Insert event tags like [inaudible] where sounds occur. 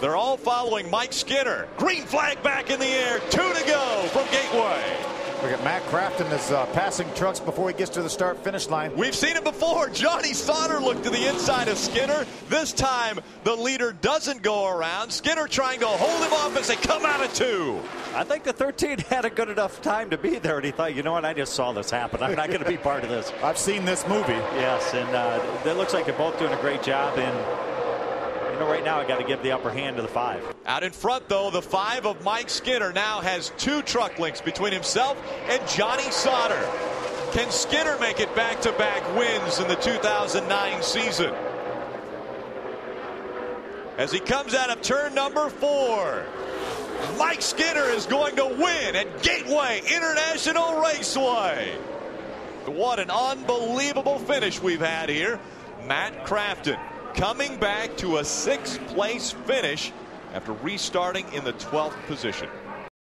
They're all following Mike Skinner. Green flag back in the air. Two to go from Gateway. Look at Matt Crafton is uh, passing trucks before he gets to the start finish line. We've seen it before. [laughs] Johnny Sauter looked to the inside of Skinner. This time, the leader doesn't go around. Skinner trying to hold him off as they come out of two. I think the 13 [laughs] had a good enough time to be there, and he thought, you know what, I just saw this happen. I'm not going to be part of this. [laughs] I've seen this movie. Yes, and uh, it looks like they're both doing a great job. And you know, right now I got to give the upper hand to the five. Out in front, though, the five of Mike Skinner now has two truck links between himself and Johnny Sauter. Can Skinner make it back to back wins in the 2009 season? As he comes out of turn number four, Mike Skinner is going to win at Gateway International Raceway. What an unbelievable finish we've had here. Matt Crafton coming back to a sixth place finish after restarting in the 12th position.